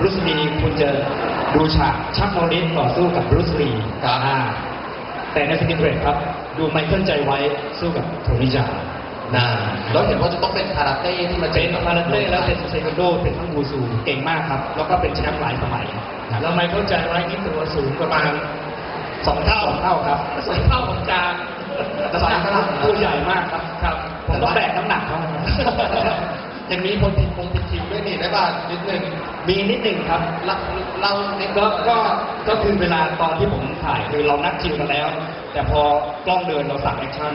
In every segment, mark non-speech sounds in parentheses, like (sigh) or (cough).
บรูซลีคุณจะดูฉากชักโมริสต่อสู้กับบรูซลีครับอ่าแต่ในสกินเรดครับ ดูไมเคิลใจไว้สู้กับโทนี่จาน่าแล้วเห็นว่าจะต้องเป็นคาราเต้ที่มาเจเป็อนกับคาราเต้แล้วเป็นเซคันโดเป็นทั้งวูซูเก่งมากครับ แล้วก็เป็นแชมป์หลายสมัยครับแล้วไมเคิลใจไว้นี่ตัวสูงประมาณสองเท่าสองเท่าครับสองเท่าของจานสบายมากตัวใหญ่มากครับครับผมต้องแบกน้ำหนักเขา ยังมีคนผิดคงผิดคิวด้วยนี่ได้ป่ะนิดนึงมีนิดหนึ่งครับเราเราในก็ก็ก็คือเวลาตอนที่ผมถ่ายคือเรานัดคิวกันแล้ว แต่พอกล้องเดินเราสั่ง action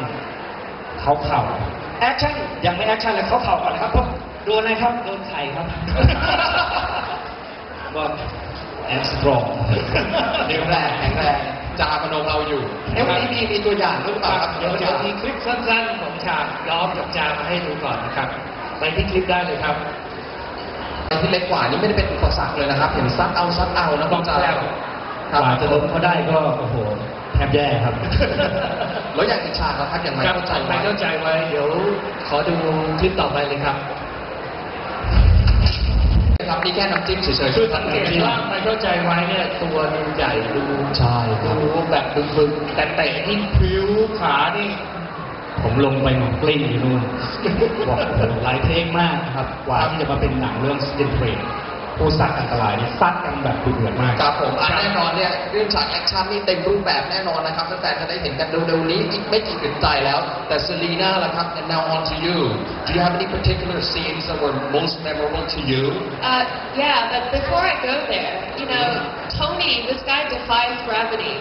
เขาเข่า action ยังไม่ action เลยเขาเข่าก่อนนะครับผมโดนอะไรครับโดนไข่ครับก็แอบ strong เดี๋ยวแรงแข็งแรงจาพนมเราอยู่เอ้วันนี้มีมีตัวอย่างด้วยหรือเปล่าครับเดี๋ยวเดี๋ยวมีคลิปสั้นๆของฉากย้อมกับจามาให้ดูก่อนนะครับ ไปที่คลิปได้เลยครับที่เล็กกว่านี่ไม่ได้เป็นอุปสรรคเลยนะครับ เห็นซัดเอาซัดเอานะคุณจาต้องแซวครับกว่าจะล้มเขาได้ก็โอ้โหแทบแย่ครับ แล้วอย่างอีกฉากนะครับอย่างไรครับเข้าใจไม่ไว้เข้าใจไว้ เดี๋ยวขอดูคลิปต่อไปเลยครับครับนี่แค่น้ำจิ้มเฉยๆคือสังเกตว่าไม่เข้าใจไว้เนี่ยตัวดูใหญ่ดูใช่ครับดูแบบบึกๆแต่เตะนี่พริ้วขานี่ ผมลงไปหนุนกลิ้งอยู่นู่นบอกโอ้โหหลาย take มากครับ กว่าที่จะมาเป็นหนังเรื่อง Skin Trade คู่ซัดอันตรายนี่ซัดกันแบบดุเดือดมากครับผมอะแน่นอนเนี่ยเรื่องฉาก action นี่เต็มรูปแบบแน่นอนนะครับแฟนๆจะได้เห็นกันเร็วๆนี้อีกไม่กี่อึดใจแล้ว แต่เซลีน่าล่ะครับ and now on to you do you have any particular scenes that were most memorable to you Uh, yeah, but before I go there, you know, Tony, this guy defies gravity.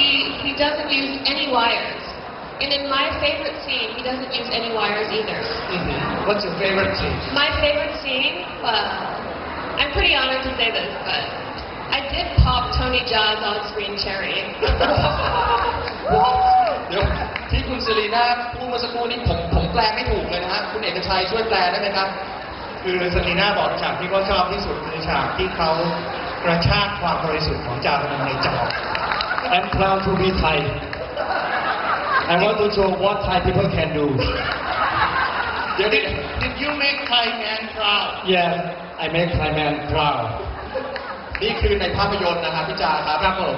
he he doesn't use any wires. And in my favorite scene, he doesn't use any wires either. What's your favorite scene My favorite scene, well, I'm pretty honored to say this, but I did pop Tony Jaa's on-screen cherry. เดี๋ยวที่คุณเซรีน่าพูดเมื่อสักครู่นี้ผมผมแปลไม่ถูกเลยนะฮะคุณเอกชัยช่วยแปลได้ไหมครับ (laughs) คือสนีน่าบอกฉากที่เขาชอบที่สุดคือฉากที่เขากระชากความบริสุทธิ์ของจาพนมในจอ I'm proud to be Thai I want to show what Thai people can do เดี๋ยว did did you make Thai man proud Yes I make Thai man proud นี่คือในภาพยนตร์นะครับพี่จาครับ ครับผม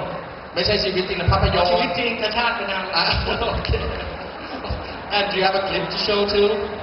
ไม่ใช่ชีวิตจริงนะภาพยนตร์ ชีวิตจริงกระชากไปนาน อ่ะโอเค And do you have a clip to show too